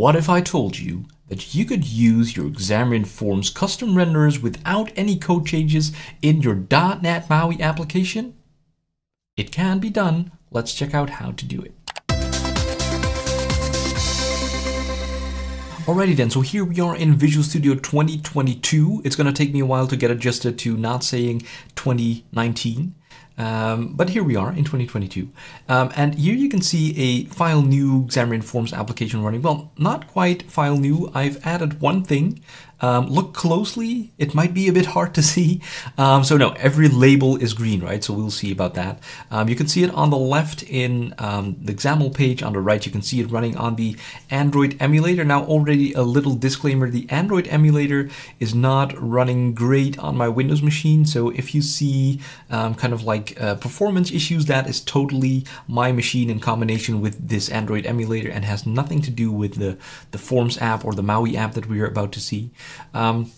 What if I told you that you could use your Xamarin Forms custom renderers without any code changes in your .NET MAUI application? It can be done. Let's check out how to do it. Alrighty then, so here we are in Visual Studio 2022. It's gonna take me a while to get adjusted to not saying 2019. Um, but here we are in 2022. Um, and here you can see a file new Xamarin Forms application running. Well, not quite file new. I've added one thing um, look closely, it might be a bit hard to see. Um, so no, every label is green, right? So we'll see about that. Um, you can see it on the left in um, the XAML page. On the right, you can see it running on the Android emulator. Now already a little disclaimer, the Android emulator is not running great on my Windows machine. So if you see um, kind of like uh, performance issues, that is totally my machine in combination with this Android emulator and has nothing to do with the, the Forms app or the MAUI app that we are about to see. Um,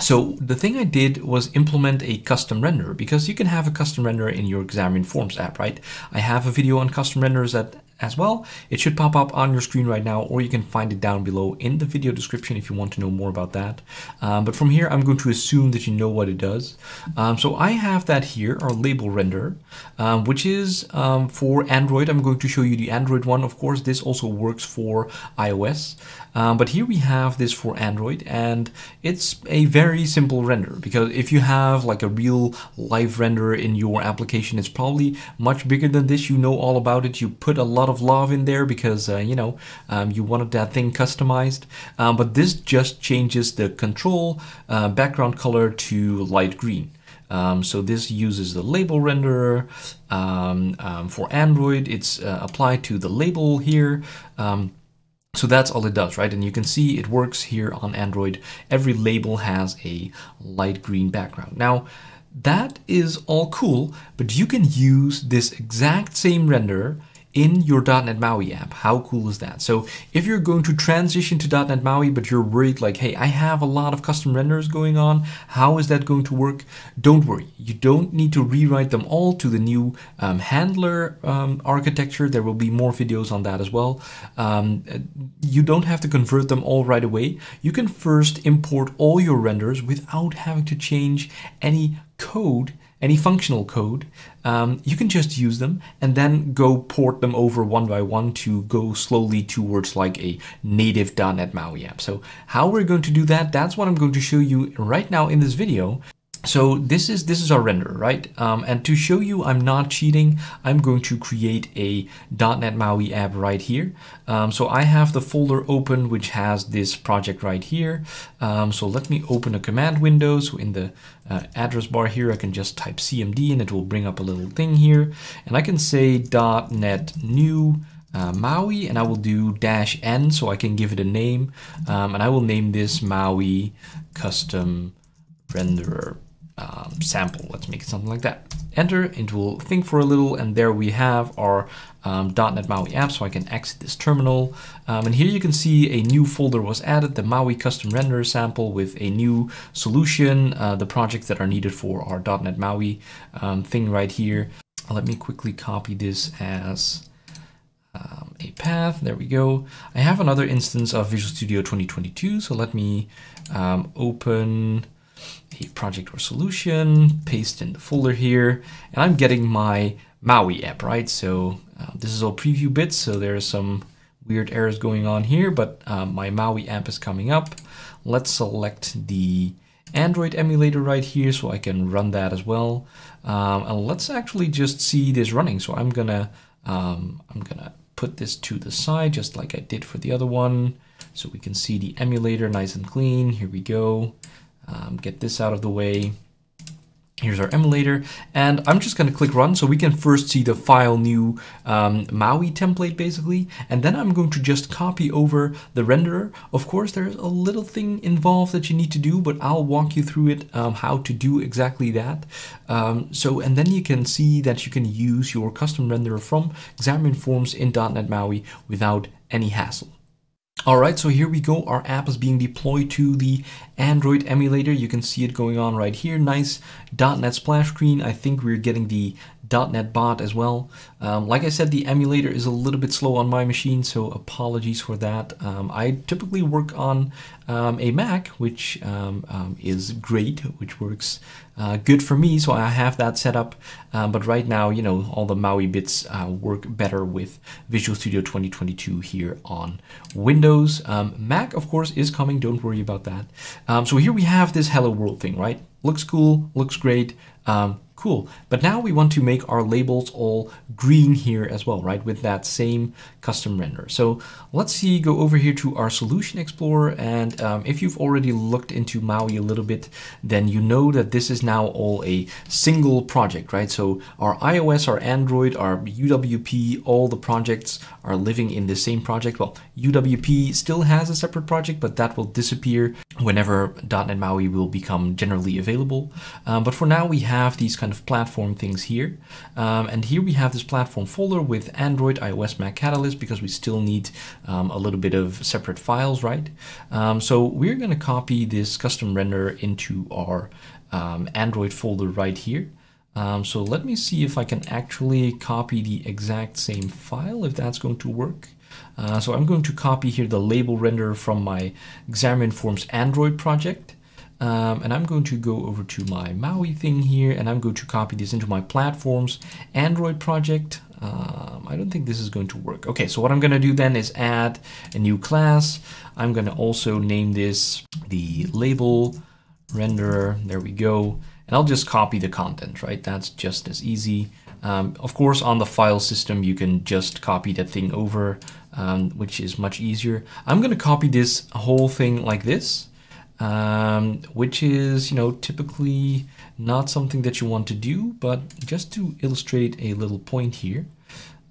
so the thing I did was implement a custom renderer because you can have a custom renderer in your Xamarin Forms app, right? I have a video on custom renderers that as well. It should pop up on your screen right now, or you can find it down below in the video description if you want to know more about that. Um, but from here, I'm going to assume that you know what it does. Um, so I have that here, our label render, um, which is um, for Android. I'm going to show you the Android one. Of course, this also works for iOS. Um, but here we have this for Android and it's a very simple render because if you have like a real live render in your application, it's probably much bigger than this. You know all about it. You put a lot lot of love in there because, uh, you know, um, you wanted that thing customized. Um, but this just changes the control uh, background color to light green. Um, so this uses the label renderer um, um, for Android. It's uh, applied to the label here. Um, so that's all it does, right? And you can see it works here on Android. Every label has a light green background. Now, that is all cool, but you can use this exact same renderer in your .NET MAUI app. How cool is that? So if you're going to transition to .NET MAUI, but you're worried like, hey, I have a lot of custom renders going on. How is that going to work? Don't worry. You don't need to rewrite them all to the new um, handler um, architecture. There will be more videos on that as well. Um, you don't have to convert them all right away. You can first import all your renders without having to change any code any functional code, um, you can just use them and then go port them over one by one to go slowly towards like a native .NET MAUI app. So how we're going to do that, that's what I'm going to show you right now in this video. So this is this is our render, right? Um, and to show you I'm not cheating, I'm going to create a .NET MAUI app right here. Um, so I have the folder open which has this project right here. Um, so let me open a command window. So in the uh, address bar here, I can just type CMD and it will bring up a little thing here. And I can say .NET new uh, Maui and I will do dash N so I can give it a name. Um, and I will name this Maui custom renderer um, sample. Let's make it something like that. Enter, it will think for a little, and there we have our um, .NET MAUI app, so I can exit this terminal. Um, and here you can see a new folder was added, the MAUI custom renderer sample with a new solution, uh, the projects that are needed for our .NET MAUI um, thing right here. Let me quickly copy this as um, a path. There we go. I have another instance of Visual Studio 2022, so let me um, open a project or solution, paste in the folder here, and I'm getting my MAUI app, right? So uh, this is all preview bits, so there are some weird errors going on here, but um, my MAUI app is coming up. Let's select the Android emulator right here so I can run that as well. Um, and let's actually just see this running. So I'm gonna um, I'm gonna put this to the side just like I did for the other one. So we can see the emulator nice and clean. Here we go um, get this out of the way. Here's our emulator, and I'm just going to click run so we can first see the file new um, MAUI template basically, and then I'm going to just copy over the renderer. Of course, there's a little thing involved that you need to do, but I'll walk you through it, um, how to do exactly that. Um, so, and then you can see that you can use your custom renderer from Xamarin Forms in .NET MAUI without any hassle. All right, so here we go. Our app is being deployed to the Android emulator. You can see it going on right here. Nice .NET splash screen. I think we're getting the .NET Bot as well. Um, like I said, the emulator is a little bit slow on my machine, so apologies for that. Um, I typically work on um, a Mac, which um, um, is great, which works uh, good for me, so I have that set up. Um, but right now, you know, all the MAUI bits uh, work better with Visual Studio 2022 here on Windows. Mac, of course, is coming, don't worry about that. so here we have this Hello World thing, right? Looks cool, looks great. Um, Cool. But now we want to make our labels all green here as well, right? With that same custom render. So let's see, go over here to our Solution Explorer. And um, if you've already looked into MAUI a little bit, then you know that this is now all a single project, right? So our iOS, our Android, our UWP, all the projects are living in the same project. Well, UWP still has a separate project, but that will disappear whenever .NET MAUI will become generally available. Um, but for now, we have these kind of platform things here. Um, and here we have this platform folder with Android, iOS, Mac Catalyst, because we still need um, a little bit of separate files, right? Um, so we're going to copy this custom render into our um, Android folder right here. Um, so let me see if I can actually copy the exact same file, if that's going to work. Uh, so I'm going to copy here the label render from my Xamarin Forms Android project. Um, and I'm going to go over to my MAUI thing here and I'm going to copy this into my platforms Android project. Um, I don't think this is going to work. Okay, so what I'm going to do then is add a new class. I'm going to also name this the label renderer. There we go. And I'll just copy the content, right? That's just as easy. Um, of course, on the file system, you can just copy that thing over, um, which is much easier. I'm going to copy this whole thing like this, um, which is, you know, typically not something that you want to do, but just to illustrate a little point here.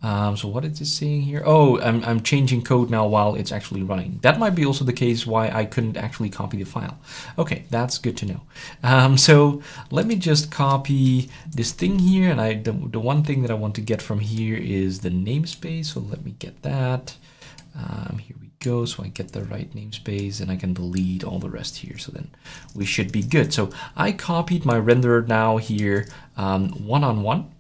Um, so what is it saying here? Oh, I'm, I'm changing code now while it's actually running. That might be also the case why I couldn't actually copy the file. Okay, that's good to know. Um, so let me just copy this thing here. And I the, the one thing that I want to get from here is the namespace. So let me get that. Um, here go. So I get the right namespace and I can delete all the rest here. So then we should be good. So I copied my renderer now here um, one on one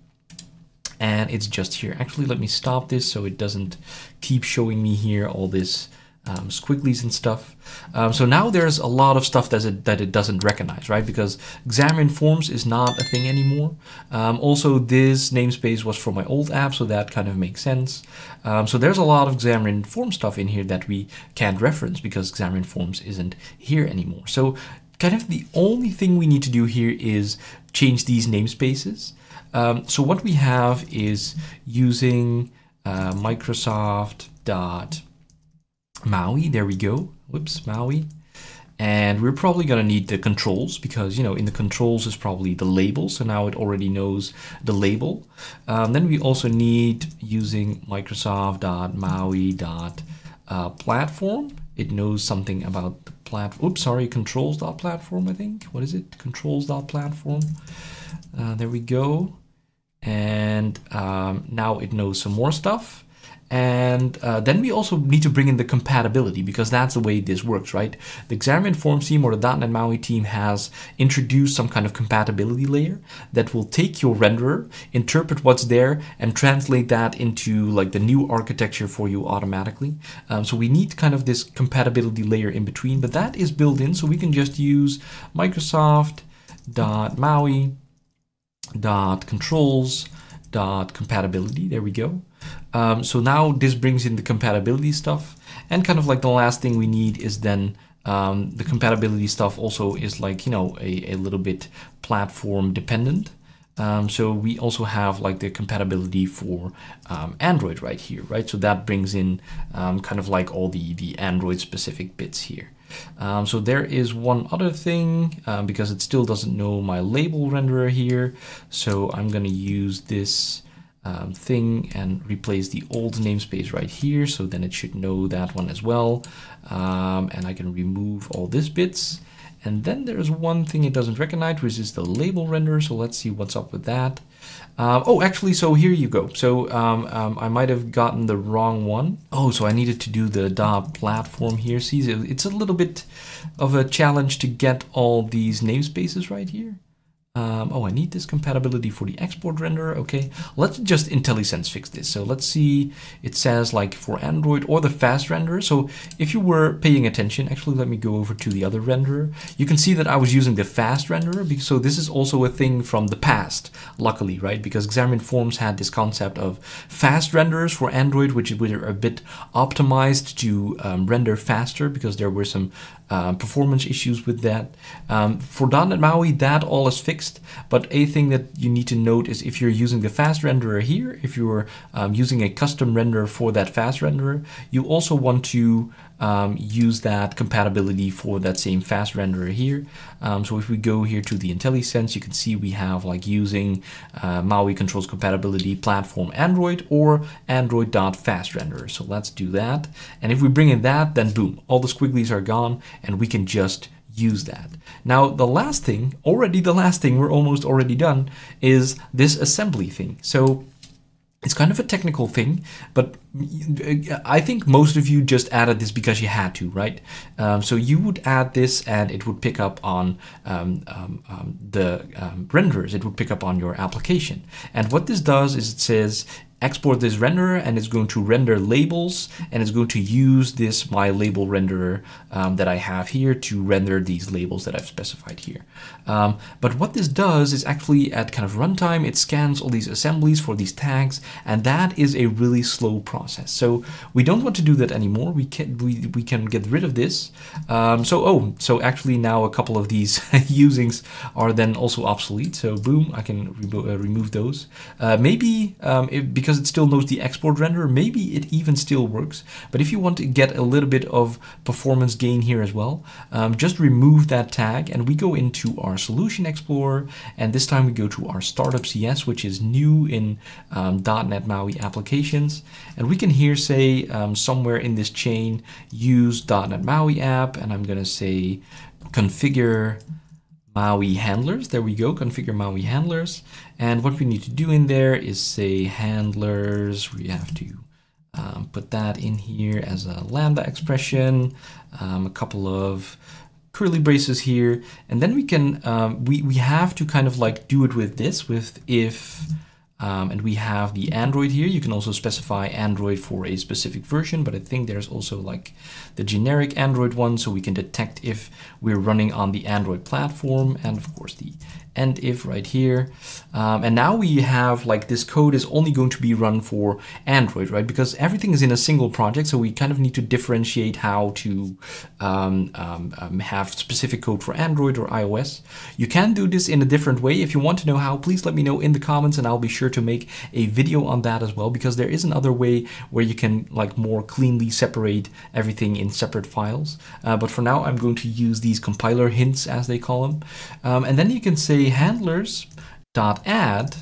and it's just here. Actually, let me stop this so it doesn't keep showing me here all this um, squigglies and stuff. Um, so now there's a lot of stuff that it, that it doesn't recognize, right? Because Xamarin Forms is not a thing anymore. Um, also, this namespace was from my old app, so that kind of makes sense. Um, so there's a lot of Xamarin Forms stuff in here that we can't reference because Xamarin Forms isn't here anymore. So kind of the only thing we need to do here is change these namespaces. Um, so what we have is using uh, Microsoft dot Maui. There we go. Whoops, Maui. And we're probably going to need the controls because, you know, in the controls is probably the label. So now it already knows the label. Um, then we also need using Microsoft.maui.platform. Uh, it knows something about the platform. Oops, sorry, controls.platform, I think. What is it? Controls.platform. Uh, there we go and um, now it knows some more stuff. And uh, then we also need to bring in the compatibility because that's the way this works, right? The Xamarin Forms team or the .NET MAUI team has introduced some kind of compatibility layer that will take your renderer, interpret what's there, and translate that into like the new architecture for you automatically. Um, so we need kind of this compatibility layer in between, but that is built in, so we can just use Microsoft.maui dot controls dot compatibility. There we go. Um, so now this brings in the compatibility stuff. And kind of like the last thing we need is then um, the compatibility stuff also is like, you know, a, a little bit platform dependent. Um, so we also have like the compatibility for um, Android right here, right? So that brings in um, kind of like all the, the Android specific bits here. Um, so there is one other thing um, because it still doesn't know my label renderer here. So I'm going to use this um, thing and replace the old namespace right here. So then it should know that one as well. Um, and I can remove all these bits. And then there's one thing it doesn't recognize, which is the label render. So let's see what's up with that. Um, oh, actually, so here you go. So um, um, I might have gotten the wrong one. Oh, so I needed to do the dot platform here. See, it's a little bit of a challenge to get all these namespaces right here. Um, oh, I need this compatibility for the export renderer. Okay, let's just IntelliSense fix this. So let's see, it says like for Android or the fast renderer. So if you were paying attention, actually let me go over to the other renderer. You can see that I was using the fast renderer. Because, so this is also a thing from the past, luckily, right? Because Xamarin Forms had this concept of fast renderers for Android, which were a bit optimized to um, render faster because there were some uh, performance issues with that. Um, for .NET MAUI, that all is fixed, but a thing that you need to note is if you're using the fast renderer here, if you're um, using a custom renderer for that fast renderer, you also want to um, use that compatibility for that same fast renderer here. Um, so if we go here to the IntelliSense, you can see we have like using uh, MAUI controls compatibility platform Android or Android.fast renderer. So let's do that. And if we bring in that, then boom, all the squigglies are gone and we can just use that. Now, the last thing, already the last thing, we're almost already done, is this assembly thing. So it's kind of a technical thing, but I think most of you just added this because you had to, right? Um, so you would add this and it would pick up on um, um, um the um, renderers. It would pick up on your application. And what this does is it says export this renderer and it's going to render labels and it's going to use this my label renderer um, that I have here to render these labels that I've specified here. Um, but what this does is actually at kind of runtime, it scans all these assemblies for these tags and that is a really slow process. So we don't want to do that anymore. We can, we, we can get rid of this. Um, so, oh, so actually now a couple of these usings are then also obsolete. So boom, I can uh, remove those. Uh, maybe um, because because it still knows the export renderer, maybe it even still works. But if you want to get a little bit of performance gain here as well, um, just remove that tag and we go into our Solution Explorer. And this time we go to our Startup CS, which is new in um, .NET MAUI applications. And we can here say um, somewhere in this chain, use .NET MAUI app. And I'm going to say configure MAUI handlers. There we go, configure MAUI handlers. And what we need to do in there is say handlers. We have to um, put that in here as a Lambda expression, um, a couple of curly braces here. And then we can, um, we, we have to kind of like do it with this, with if um, and we have the Android here. You can also specify Android for a specific version, but I think there's also like the generic Android one, so we can detect if we're running on the Android platform, and of course the end if right here. Um, and now we have like this code is only going to be run for Android, right? Because everything is in a single project, so we kind of need to differentiate how to um, um, um, have specific code for Android or iOS. You can do this in a different way. If you want to know how, please let me know in the comments and I'll be sure to make a video on that as well, because there is another way where you can like more cleanly separate everything in separate files. Uh, but for now, I'm going to use these compiler hints as they call them. Um, and then you can say handlers dot add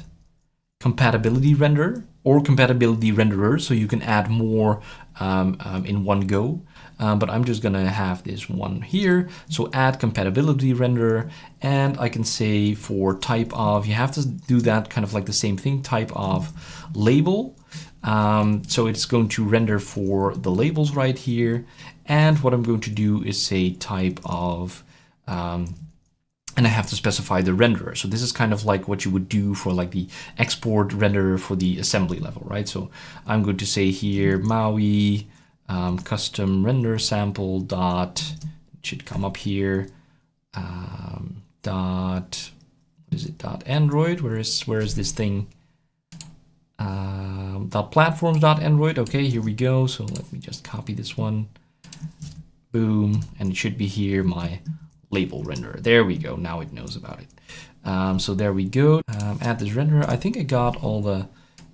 compatibility renderer or compatibility renderer so you can add more um, um, in one go. Um, but I'm just gonna have this one here. So add compatibility renderer and I can say for type of you have to do that kind of like the same thing type of label. Um, so it's going to render for the labels right here. And what I'm going to do is say type of um, and I have to specify the renderer. So this is kind of like what you would do for like the export renderer for the assembly level, right? So I'm going to say here Maui um, custom render sample dot should come up here um, dot what is it dot Android? Where is where is this thing? Um, dot platforms dot Android. Okay, here we go. So let me just copy this one. Boom, and it should be here my label renderer. There we go. Now it knows about it. Um, so there we go. Um, add this renderer. I think I got all the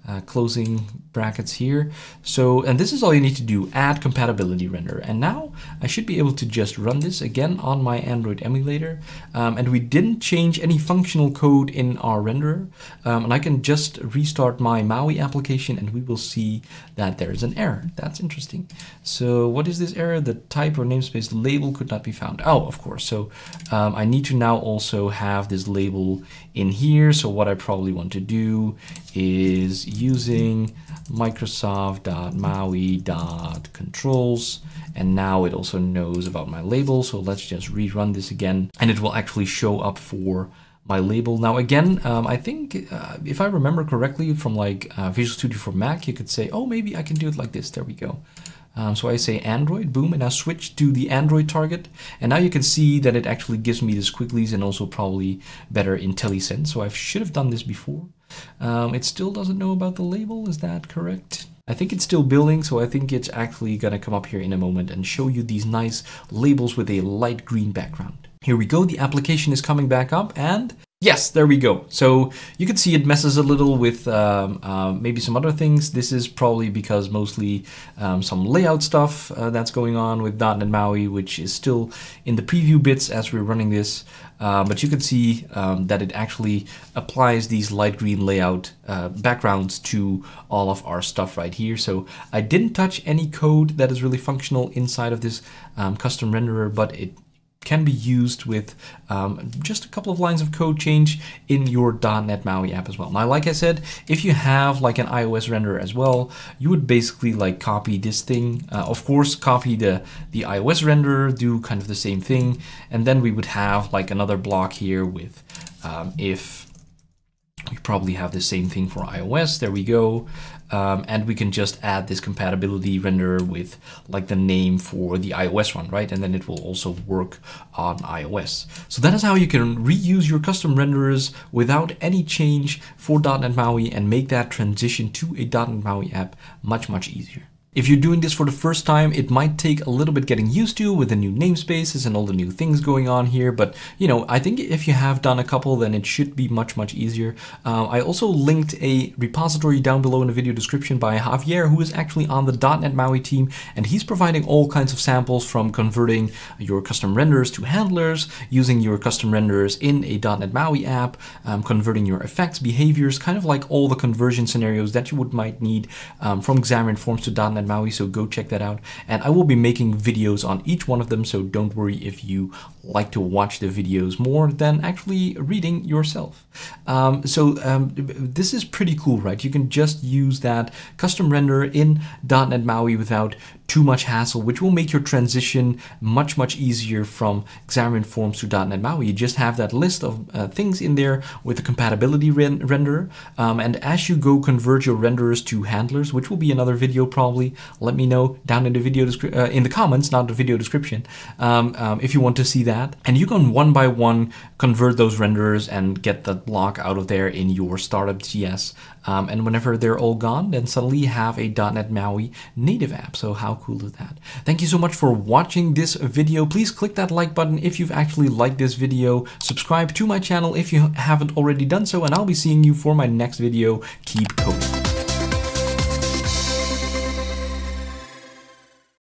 uh, closing brackets here. So, and this is all you need to do, add compatibility render. And now I should be able to just run this again on my Android emulator. Um, and we didn't change any functional code in our renderer. Um, and I can just restart my MAUI application and we will see that there is an error. That's interesting. So what is this error? The type or namespace label could not be found. Oh, of course. So um, I need to now also have this label in here. So what I probably want to do is using microsoft.maui.controls and now it also knows about my label so let's just rerun this again and it will actually show up for my label. Now again, um, I think uh, if I remember correctly from like uh, Visual Studio for Mac, you could say, oh, maybe I can do it like this. There we go. Um, so I say Android, boom, and I switch to the Android target. And now you can see that it actually gives me the squigglies and also probably better IntelliSense. So I should have done this before. Um, it still doesn't know about the label, is that correct? I think it's still building, so I think it's actually gonna come up here in a moment and show you these nice labels with a light green background. Here we go, the application is coming back up and Yes, there we go. So you can see it messes a little with um, uh, maybe some other things. This is probably because mostly um, some layout stuff uh, that's going on with .NET MAUI, which is still in the preview bits as we're running this. Uh, but you can see um, that it actually applies these light green layout uh, backgrounds to all of our stuff right here. So I didn't touch any code that is really functional inside of this um, custom renderer, but it can be used with um, just a couple of lines of code change in your .NET MAUI app as well. Now, like I said, if you have like an iOS renderer as well, you would basically like copy this thing. Uh, of course, copy the, the iOS renderer, do kind of the same thing. And then we would have like another block here with um, if we probably have the same thing for iOS. There we go. Um, and we can just add this compatibility renderer with like the name for the iOS one, right? And then it will also work on iOS. So that is how you can reuse your custom renderers without any change for .NET MAUI and make that transition to a .NET MAUI app much, much easier. If you're doing this for the first time, it might take a little bit getting used to with the new namespaces and all the new things going on here. But, you know, I think if you have done a couple, then it should be much, much easier. Uh, I also linked a repository down below in the video description by Javier, who is actually on the .NET MAUI team. And he's providing all kinds of samples from converting your custom renders to handlers, using your custom renders in a .NET MAUI app, um, converting your effects, behaviors, kind of like all the conversion scenarios that you would might need um, from Xamarin Forms to .NET MAUI, so go check that out. And I will be making videos on each one of them, so don't worry if you like to watch the videos more than actually reading yourself. Um, so um, this is pretty cool, right? You can just use that custom render in .NET MAUI without too much hassle, which will make your transition much, much easier from Xamarin Forms to .NET MAUI. You just have that list of uh, things in there with the compatibility ren renderer. Um, and as you go convert your renderers to handlers, which will be another video probably, let me know down in the video uh, in the comments, not the video description, um, um, if you want to see that. And you can one by one convert those renderers and get that block out of there in your startup CS. Um, and whenever they're all gone, then suddenly you have a .NET MAUI native app. So how cool is that? Thank you so much for watching this video. Please click that like button if you've actually liked this video. Subscribe to my channel if you haven't already done so, and I'll be seeing you for my next video. Keep coding.